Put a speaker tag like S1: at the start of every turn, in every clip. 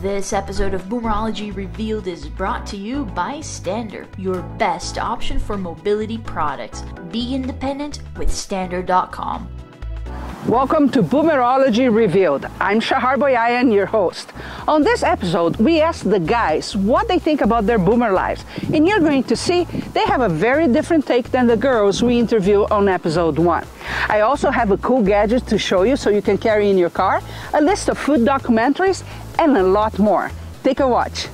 S1: This episode of Boomerology Revealed is brought to you by Stander, your best option for mobility products. Be independent with Stander.com.
S2: Welcome to Boomerology Revealed. I'm Shahar Boyayan, your host. On this episode, we ask the guys what they think about their boomer lives, and you're going to see they have a very different take than the girls we interview on episode one. I also have a cool gadget to show you so you can carry in your car, a list of food documentaries, and a lot more. Take a watch.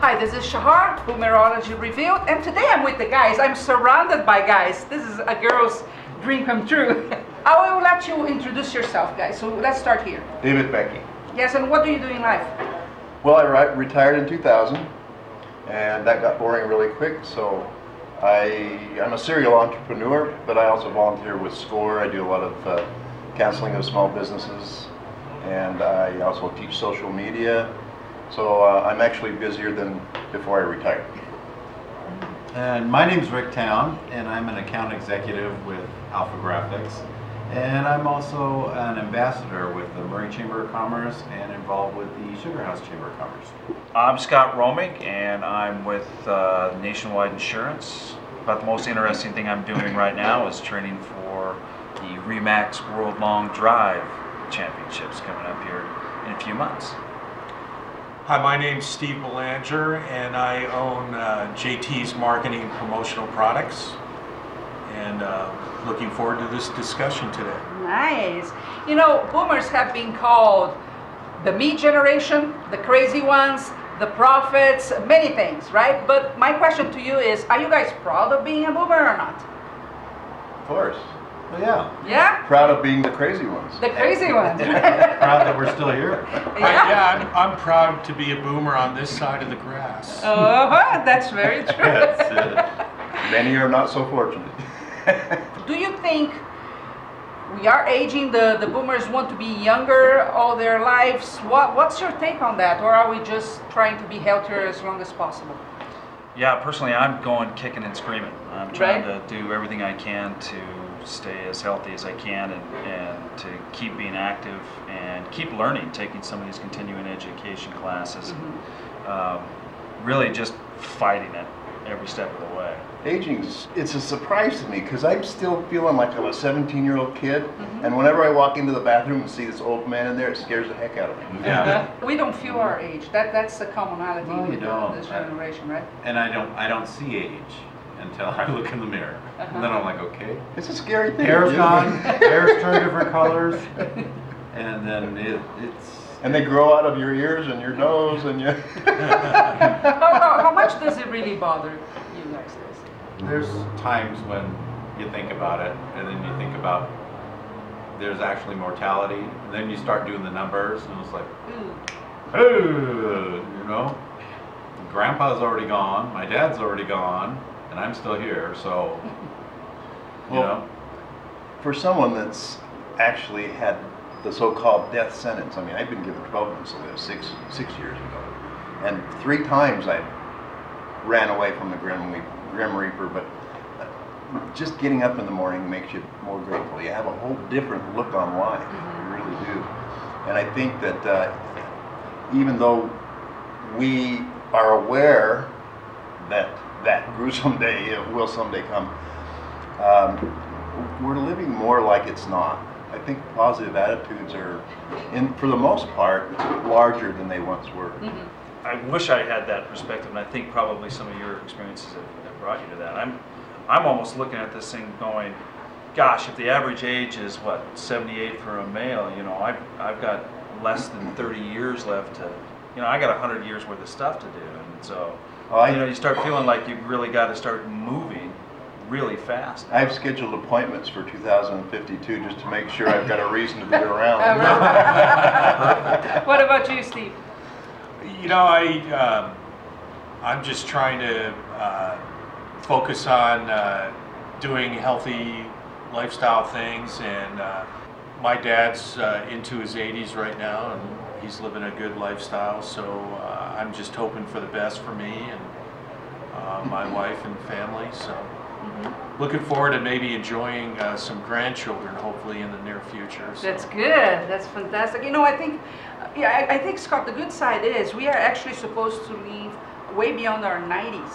S2: Hi, this is Shahar, Boomerology Revealed, and today I'm with the guys. I'm surrounded by guys. This is a girl's dream come true. I will let you introduce yourself, guys. So let's start here.
S3: David Becky.
S2: Yes, and what do you do in life?
S3: Well, I ri- retired in 2000, and that got boring really quick. So I, I'm a serial entrepreneur, but I also volunteer with SCORE. I do a lot of uh, counseling of small businesses, and I also teach social media. So uh, I'm actually busier than before I retired.
S4: And my name's Rick Town, and I'm an account executive with Alpha Graphics. And I'm also an ambassador with the Murray Chamber of Commerce and involved with the Sugar House Chamber of Commerce.
S5: I'm Scott Romick, and I'm with uh, Nationwide Insurance. About the most interesting thing I'm doing right now is training for the Remax World Long Drive Championships coming up here in a few months.
S6: Hi, my name's Steve Belanger, and I own uh, JT's Marketing and Promotional Products. And uh, looking forward to this discussion today.
S2: Nice. You know, boomers have been called the me generation, the crazy ones, the prophets, many things, right? But my question to you is are you guys proud of being a boomer or not?
S3: Of course.
S4: Well, yeah,
S2: Yeah?
S3: Proud of being the crazy ones.
S2: The crazy ones.
S4: proud that we're still here.
S6: I, yeah, I'm, I'm proud to be a boomer on this side of the grass.
S2: Uh-huh, that's very true.
S4: That's it.
S3: Many are not so fortunate.
S2: Do you think we are aging, the, the boomers want to be younger all their lives? What, what's your take on that? Or are we just trying to be healthier as long as possible?
S5: Yeah, personally, I'm going kicking and screaming. I'm trying
S2: Right.
S5: to do everything I can to stay as healthy as I can and, and to keep being active and keep learning, taking some of these continuing education classes. Um, really just fighting it every step of the way.
S3: Aging's it's a surprise to me because I'm still feeling like I'm a 17 year old kid,
S2: Mm-hmm.
S3: and whenever I walk into the bathroom and see this old man in there, it scares the heck out of me.
S4: Yeah.
S2: We don't feel our age. That that's the commonality
S4: No, you
S2: with
S4: don't.
S2: this generation, right?
S4: And I don't, I don't see age until I look in the mirror. And then I'm like, okay.
S3: It's a scary thing.
S4: Hair's
S3: isn't
S4: gone, hair's turned different colors, and then it, it's.
S3: And they grow out of your ears and your nose and you.
S2: how, how, how much does it really bother you guys? This?
S4: There's times when you think about it, and then you think about there's actually mortality, and then you start doing the numbers, and it's like, hmm.
S2: Ooh.
S4: hey, you know, Grandpa's already gone, my dad's already gone, and I'm still here, so, you
S3: Well-
S4: know,
S3: For someone that's actually had the so-called death sentence, I mean, I've been given 12 months to live six six years ago, and three times I ran away from the grim Reap- grim reaper, but. uh, Just getting up in the morning makes you more grateful. You have a whole different look on life. You really do. And I think that uh, even though we are aware that that gruesome day uh, will someday come, um, we're living more like it's not. I think positive attitudes are, in for the most part, larger than they once were.
S5: I wish I had that perspective, and I think probably some of your experiences have, have brought you to that. I'm, I'm almost looking at this thing going, gosh, if the average age is what 78 for a male, you know, I've, I've got less than 30 years left to, you know, I got 100 years worth of stuff to do, and so,
S3: I-
S5: you know, you start feeling like you've really got to start moving really fast.
S3: I've scheduled appointments for 2052 just to make sure I've got a reason to be around.
S2: what about you, Steve?
S6: You know, I, um, I'm just trying to uh, focus on uh, doing healthy lifestyle things, and uh, my dad's uh, into his 80s right now, and he's living a good lifestyle. So uh, I'm just hoping for the best for me and uh, my wife and family. So looking forward to maybe enjoying uh, some grandchildren, hopefully in the near future. So.
S2: That's good. That's fantastic. You know, I think Yeah, I, I think Scott, the good side is we are actually supposed to leave way beyond our 90s.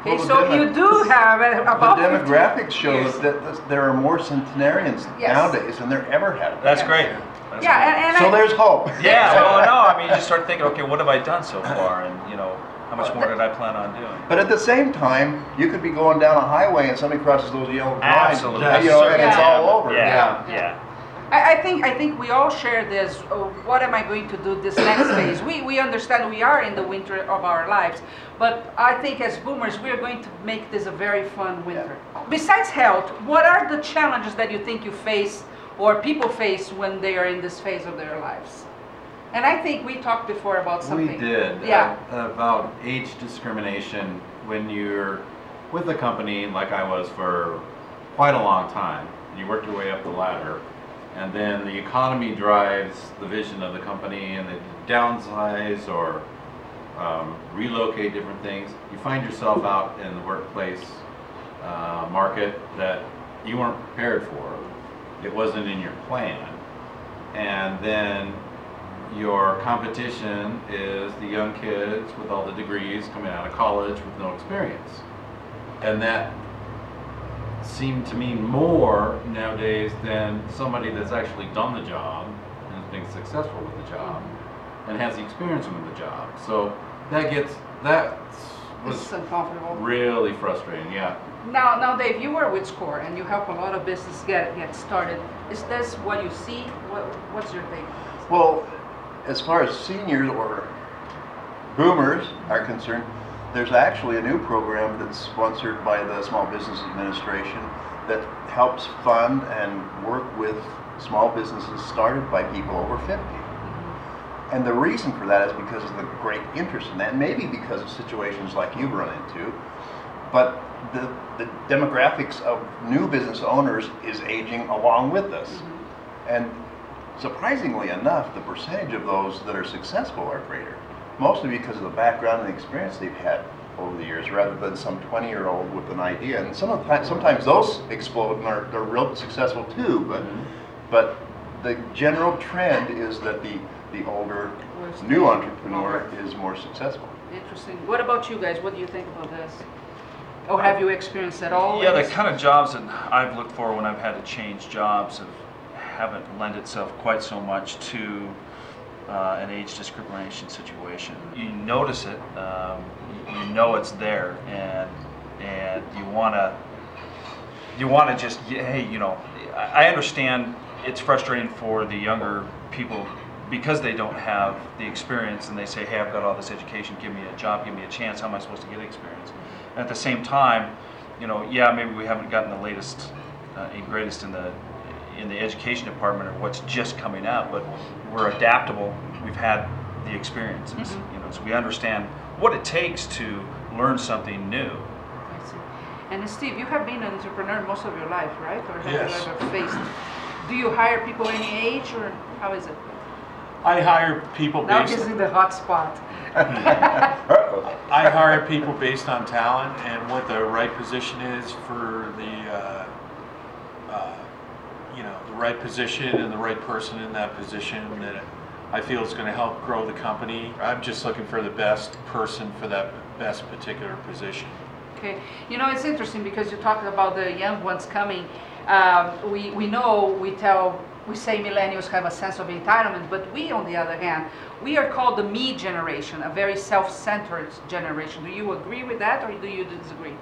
S2: Okay,
S3: Well,
S2: so
S3: demo-
S2: you do have
S3: The
S2: about 50
S3: demographics show
S2: years.
S3: that there are more centenarians
S2: Yes.
S3: nowadays than there ever have been.
S5: That's
S2: Yeah.
S5: great. That's
S2: Yeah,
S5: great.
S2: and, and
S3: So
S2: I,
S3: there's hope.
S5: Yeah, well, no, I mean, you just start thinking, okay, what have I done so far, and you know, how much more did I plan on doing?
S3: But at the same time, you could be going down a highway and somebody crosses those yellow lines.
S5: Absolutely.
S3: You know, and it's all over.
S5: Yeah, yeah.
S2: I, I think I think we all share this. Uh, what am I going to do this next phase? We we understand we are in the winter of our lives, but I think as boomers we are going to make this a very fun winter. Besides health, what are the challenges that you think you face or people face when they are in this phase of their lives? And I think we talked before about something.
S4: We did.
S2: Yeah.
S4: uh, about age discrimination when you're with a company like I was for quite a long time. You work your way up the ladder, and then the economy drives the vision of the company, and they downsize or um, relocate different things. You find yourself out in the workplace uh, market that you weren't prepared for. It wasn't in your plan. And then your competition is the young kids with all the degrees coming out of college with no experience. And that seemed to mean more nowadays than somebody that's actually done the job and is being successful with the job and has the experience with the job. So that gets, that was
S2: It's uncomfortable.
S4: really frustrating, yeah.
S2: Now, now, Dave, you were with SCORE and you help a lot of business get get started. Is this what you see? What, what's your take?
S3: Well, as far as seniors or boomers are concerned, there's actually a new program that's sponsored by the Small Business Administration that helps fund and work with small businesses started by people over 50. And the reason for that is because of the great interest in that, maybe because of situations like you've run into. But the, the demographics of new business owners is aging along with us. Mm-hmm. And surprisingly enough, the percentage of those that are successful are greater, mostly because of the background and experience they've had over the years, rather than some 20-year-old with an idea. And some of the sometimes those explode and are they're real successful too. But mm-hmm. but the general trend is that the the older
S2: Where's
S3: new
S2: the-
S3: entrepreneur is more successful.
S2: Interesting. What about you guys? What do you think about this? Or have you experienced at all?
S5: Yeah, the kind of jobs that I've looked for when I've had to change jobs have, haven't lent itself quite so much to uh, an age discrimination situation. You notice it, um, you, you know it's there, and and you want to you want to just hey, you know, I I understand it's frustrating for the younger people because they don't have the experience and they say, hey, I've got all this education, give me a job, give me a chance. How am I supposed to get experience? And at the same time, you know, yeah, maybe we haven't gotten the latest uh, and greatest in the in the education department or what's just coming out, but we're adaptable. We've had the experiences, you know, so we understand what it takes to learn something new.
S2: I see. And Steve, you have been an entrepreneur most of your life, right? Or have
S6: Yes.
S2: you ever faced? Do you hire people any age, or how is it?
S6: I hire people
S2: Now
S6: based.
S2: he's in the hot spot.
S6: I hire people based on talent and what the right position is for the, uh, uh, you know, the right position and the right person in that position that I feel is going to help grow the company. I'm just looking for the best person for that best particular position.
S2: Okay, you know, it's interesting because you talked about the young ones coming. Um, we, we know, we tell, we say millennials have a sense of entitlement, but we, on the other hand, we are called the me generation, a very self-centered generation. Do you agree with that or do you disagree?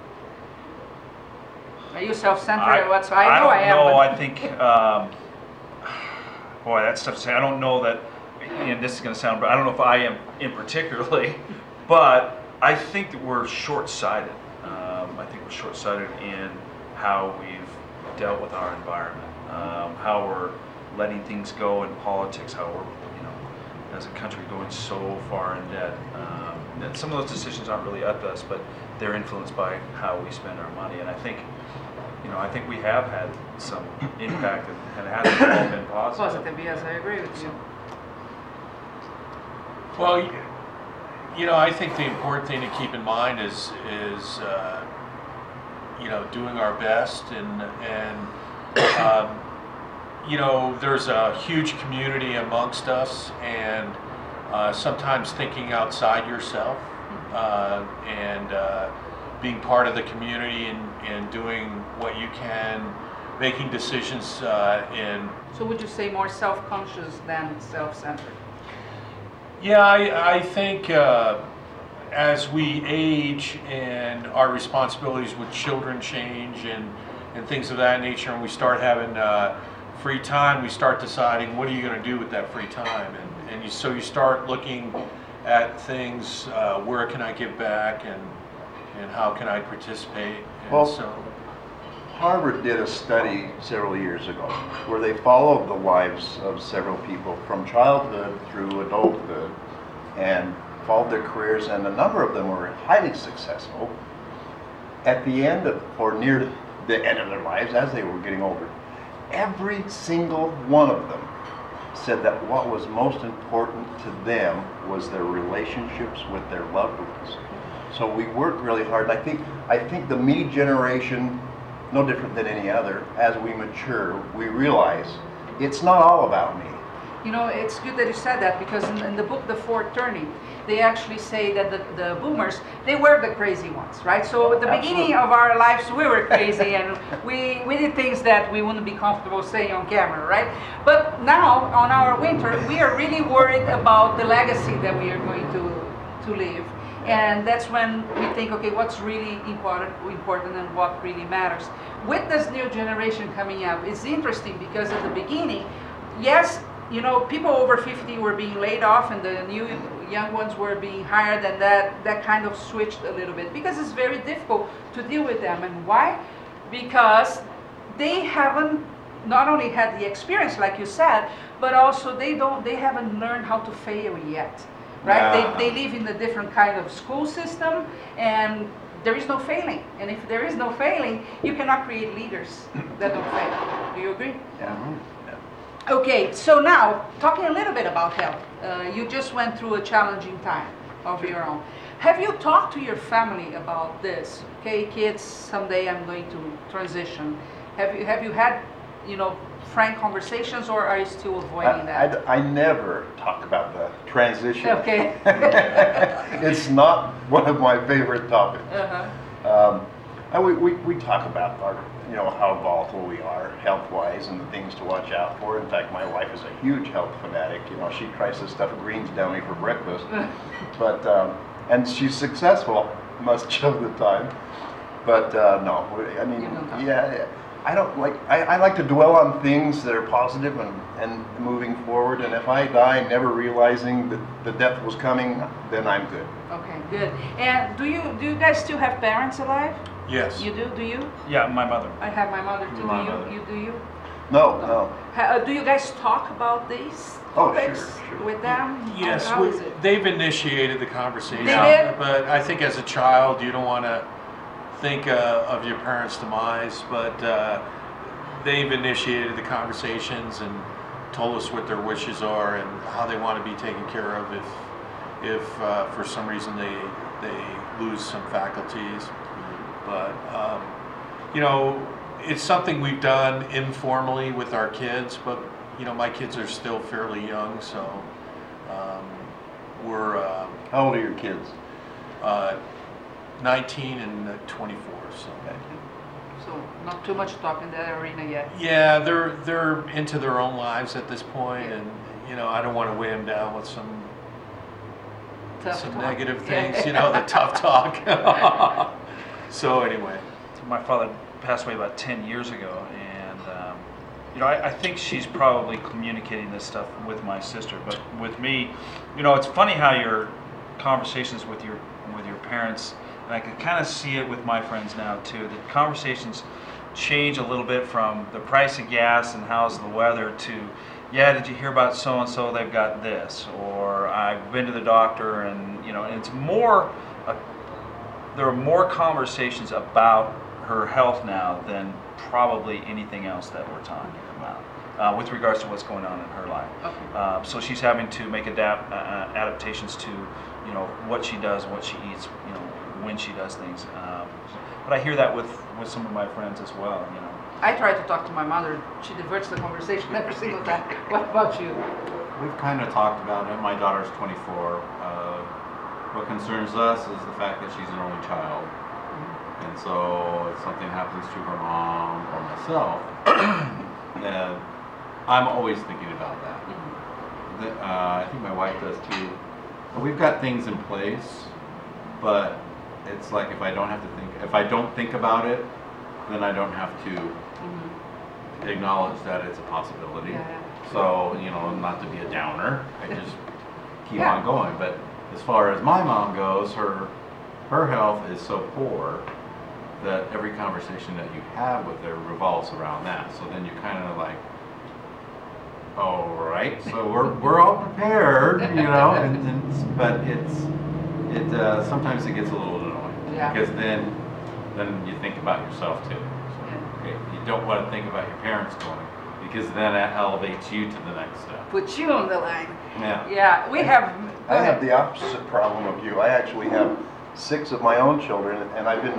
S2: Are you self-centered or what? I know I am.
S5: don't know. I think, um, boy, that's tough to say. I don't know that, and this is going to sound, but I don't know if I am in particularly, but I think that we're short-sighted. Um, I think we're short-sighted in how we've dealt with our environment, um, how we're letting things go in politics, how we're, you know, as a country going so far in debt. Um, and some of those decisions aren't really up to us, but they're influenced by how we spend our money. And I think, you know, I think we have had some impact and, and hasn't all been positive.
S2: Positive, yes, I agree with you.
S6: Well, you know, I think the important thing to keep in mind is is uh, you know doing our best and and um, you know, there's a huge community amongst us, and uh, sometimes thinking outside yourself uh, and uh, being part of the community and, and doing what you can, making decisions uh, in
S2: So would you say more self-conscious than self-centered?
S6: Yeah, I, I think uh, as we age and our responsibilities with children change and, and things of that nature, and we start having uh, free time, we start deciding what are you going to do with that free time, and, and you, so you start looking at things, uh, where can I give back, and and how can I participate, and
S3: Well-
S6: so.
S3: Harvard did a study several years ago where they followed the lives of several people from childhood through adulthood and followed their careers, and a number of them were highly successful at the end of, or near the end of their lives as they were getting older. Every single one of them said that what was most important to them was their relationships with their loved ones. So we work really hard. I think I think the me generation, no different than any other, as we mature, we realize it's not all about me.
S2: You know, it's good that you said that because in, in the book The Fourth Turning, they actually say that the, the boomers, they were the crazy ones, right? So at the beginning of our lives, we were crazy and we, we did things that we wouldn't be comfortable saying on camera, right? But now, on our winter, we are really worried about the legacy that we are going to, to leave. And that's when we think, okay, what's really important, important and what really matters. With this new generation coming up, it's interesting because at the beginning, yes, you know, people over 50 were being laid off and the new young ones were being hired and that, that kind of switched a little bit because it's very difficult to deal with them. And why? Because they haven't not only had the experience like you said, but also they don't they haven't learned how to fail yet. Right?
S3: Yeah.
S2: They, they live in a different kind of school system and there is no failing. And if there is no failing, you cannot create leaders that don't fail. Do you agree?
S3: Yeah.
S2: Okay, so now talking a little bit about health. Uh, you just went through a challenging time of your own. Have you talked to your family about this? Okay, kids, someday I'm going to transition. Have you have you had, you know, frank conversations, or are you still avoiding
S3: I,
S2: that?
S3: I, I never talk about the transition.
S2: Okay.
S3: it's not one of my favorite topics.
S2: Uh-huh.
S3: Um, and we, we, we talk about our, you know, how volatile we are health-wise and the things to watch out for. In fact, my wife is a huge health fanatic. You know, she tries to stuff greens down me for breakfast. but, um, and she's successful much of the time. But uh, no, I mean,
S2: You don't talk.
S3: yeah, yeah. I don't like, I, I like to dwell on things that are positive and, and moving forward. And if I die never realizing that the death was coming, then I'm good.
S2: Okay, good. And do you do you guys still have parents alive?
S6: Yes.
S2: You do? Do you?
S5: Yeah, my mother.
S2: I have my mother too.
S5: My
S2: you
S5: mother.
S2: you do you?
S3: No, no.
S2: Ha, uh, do you guys talk about these
S3: Oh, sure,
S2: topics
S3: sure.
S2: with them?
S6: Yes,
S2: How
S6: we-
S2: is it?
S6: they've initiated the conversation.
S2: They did?
S6: But I think as a child, you don't want to think uh, of your parents' demise, but uh, they've initiated the conversations and told us what their wishes are and how they want to be taken care of if, if uh, for some reason they, they lose some faculties. But, um, you know, it's something we've done informally with our kids, but, you know, my kids are still fairly young, so um, we're uh,
S3: How old are your kids?
S6: uh, 19 and uh, 24, so.
S2: So not too much talk in that arena yet.
S6: Yeah, they're, they're into their own lives at this point, and, you know, I don't want to weigh them down with some,
S2: Tough
S6: some
S2: talk.
S6: negative
S2: Yeah.
S6: things, you know, the tough talk. So anyway,
S5: my father passed away about 10 years ago and um, you know I, I think she's probably communicating this stuff with my sister but with me you know it's funny how your conversations with your with your parents and i can kind of see it with my friends now too the conversations change a little bit from the price of gas and how's the weather to yeah did you hear about so and so they've got this or i've been to the doctor and you know and it's more a there are more conversations about her health now than probably anything else that we're talking about uh, with regards to what's going on in her life.
S2: Okay.
S5: Uh, so she's having to make adapt uh, uh, adaptations to, you know, what she does, what she eats, you know, when she does things. Um, but I hear that with with some of my friends as well. You know,
S2: I try to talk to my mother. She diverts the conversation every single time. What about you?
S4: We've kind of talked about it. My daughter's 24. What concerns us is the fact that she's an only child. And so if something happens to her mom or myself, then I'm always thinking about that. Uh, I think my wife does too. We've got things in place, but it's like if I don't have to think, if I don't think about it, then I don't have to acknowledge that it's a possibility.
S2: Yeah.
S4: So, you know, not to be a downer, I just keep
S2: Yeah.
S4: on going. But as far as my mom goes, her her health is so poor that every conversation that you have with her revolves around that. So then you're kind of like, all right, so we're we're all prepared, you know, and, and but it's it uh, sometimes it gets a little annoying
S2: Yeah.
S4: because then then you think about yourself too. So, okay, you don't want to think about your parents going because then that elevates you to the next step.
S2: Put you on the line.
S4: Yeah.
S2: Yeah, we have.
S3: I have the opposite problem of you. I actually have six of my own children, and I've been,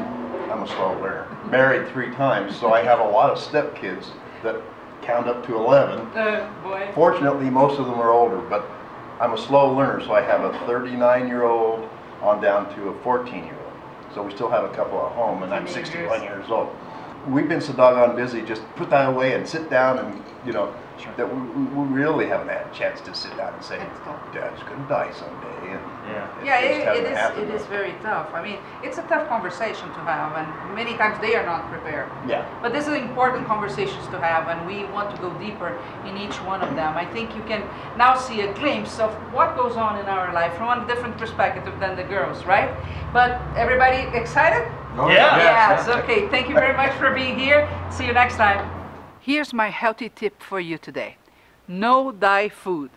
S3: I'm a slow learner, married three times, so I have a lot of stepkids that count up to 11.
S2: Uh, boy.
S3: Fortunately, most of them are older, but I'm a slow learner, so I have a 39 year old on down to a 14 year old. So we still have a couple at home, and I'm 61 years old. We've been so doggone busy, just put that away and sit down and, you know, that we, we really haven't had a chance to sit down and say, Dad's gonna die someday. And
S5: Yeah.
S2: Yeah, it, it is.
S3: happened
S2: It is very tough. I mean, it's a tough conversation to have, and many times they are not prepared.
S3: Yeah.
S2: But these are important conversations to have, and we want to go deeper in each one of them. I think you can now see a glimpse of what goes on in our life from a different perspective than the girls, right? But everybody excited?
S4: Oh,
S5: Yeah.
S2: Yes. Okay. Thank you very much for being here. See you next time. Here's my healthy tip for you today. No dye food.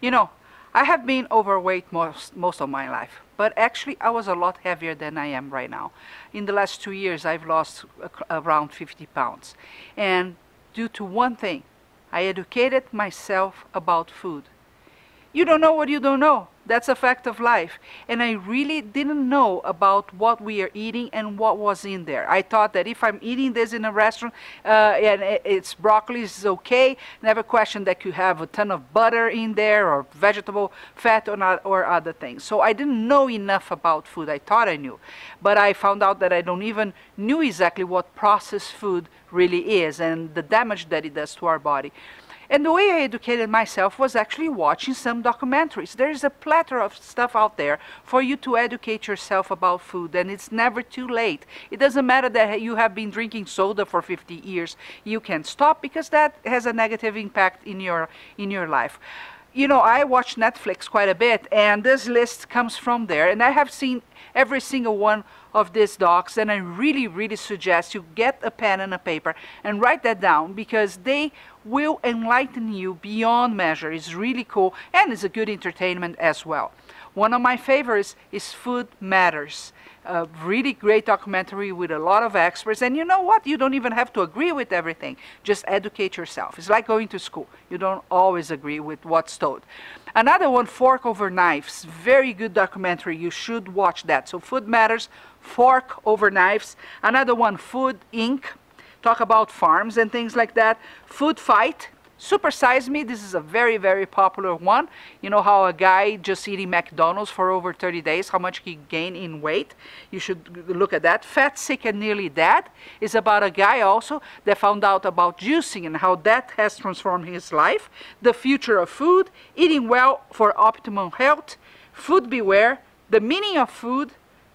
S2: You know, I have been overweight most most of my life, but actually I was a lot heavier than I am right now. In the last 2 years I've lost around 50 pounds. And due to one thing, I educated myself about food. You don't know what you don't know. That's a fact of life. And I really didn't know about what we are eating and what was in there. I thought that if I'm eating this in a restaurant uh, and it's broccoli is okay, never questioned that you have a ton of butter in there or vegetable fat or, not, or other things. So I didn't know enough about food. I thought I knew. But I found out that I don't even knew exactly what processed food really is and the damage that it does to our body. And the way I educated myself was actually watching some documentaries. There is a plethora of stuff out there for you to educate yourself about food, and it's never too late. It doesn't matter that you have been drinking soda for 50 years. You can stop because that has a negative impact in your in your life. You know, I watch Netflix quite a bit, and this list comes from there, and I have seen every single one of these docs and i really really suggest you get a pen and a paper and write that down because they will enlighten you beyond measure. It's really cool and it's a good entertainment as well. One of my favorites is food matters a really great documentary with a lot of experts. And you know what? You don't even have to agree with everything. Just educate yourself. It's like going to school. You don't always agree with what's told. Another one fork over knives. Very good documentary. You should watch that. So food matters fork over knives. Another one food inc talk about farms and things like that food fight Super Size Me, this is a very, very popular one. You know how a guy just eating McDonald's for over 30 days, how much he gained in weight? You should look at that. Fat, Sick, and Nearly Dead is about a guy also that found out about juicing and how that has transformed his life. The Future of Food, Eating Well for Optimum Health, Food Beware, The Meaning of Food,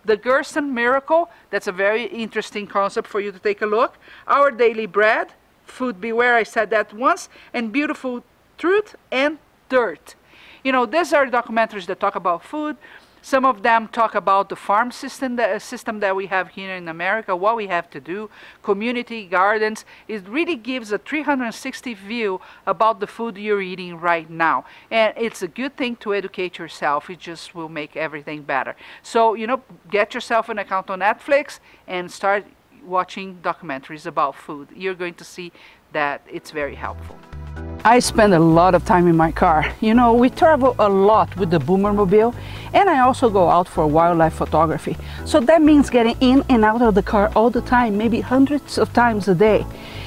S2: the Gerson Miracle, that's a very interesting concept for you to take a look. Our Daily Bread, Food Beware, I said that once, and Beautiful Truth and Dirt. You know, these are documentaries that talk about food. Some of them talk about the farm system that, uh, system that we have here in America, what we have to do, community gardens. It really gives a 360 view about the food you're eating right now. And it's a good thing to educate yourself. It just will make everything better. So, you know, get yourself an account on Netflix and start watching documentaries about food. You're going to see that it's very helpful. I spend a lot of time in my car. You know, we travel a lot with the Boomermobile, and I also go out for wildlife photography. So that means getting in and out of the car all the time, maybe hundreds of times a day.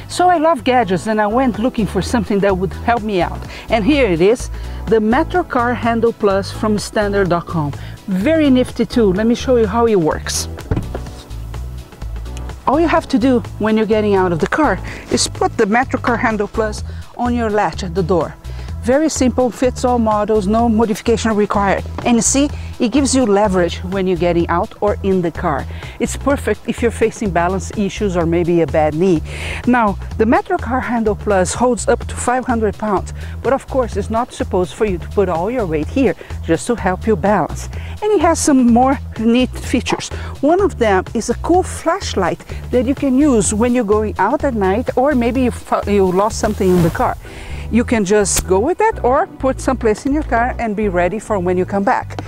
S2: So I love gadgets and I went looking for something that would help me out. And here it is, the Metrocar Handle Plus from stander.com. Very nifty too. Let me show you how it works. All you have to do when you're getting out of the car is put the Metrocar Handle Plus on your latch at the door. Very simple, fits all models, no modification required. And see, it gives you leverage when you're getting out or in the car. It's perfect if you're facing balance issues or maybe a bad knee. Now, the Metrocar Handle Plus holds up to 500 pounds, but of course it's not supposed for you to put all your weight here, just to help you balance. And it has some more neat features. One of them is a cool flashlight that you can use when you're going out at night or maybe you, you lost something in the car you can just go with that or put someplace in your car and be ready for when you come back.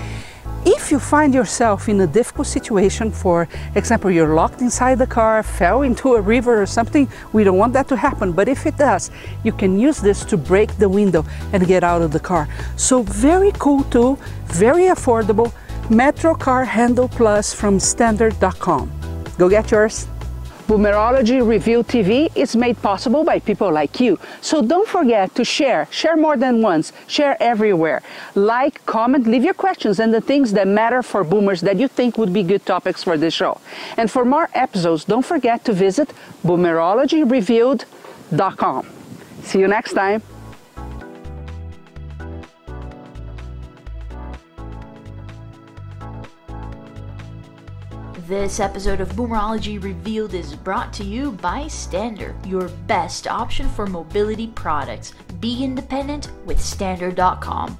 S2: If you find yourself in a difficult situation, for example, you're locked inside the car, fell into a river or something, we don't want that to happen. But if it does, you can use this to break the window and get out of the car. So very cool tool, very affordable. Metrocar Handle Plus from stander.com. Go get yours. Boomerology Revealed TV is made possible by people like you. So don't forget to share. Share more than once. Share everywhere. Like, comment, leave your questions and the things that matter for boomers that you think would be good topics for this show. And for more episodes, don't forget to visit boomerologyrevealed.com. See you next time.
S1: This episode of Boomerology Revealed is brought to you by Stander, your best option for mobility products. Be independent with Stander.com.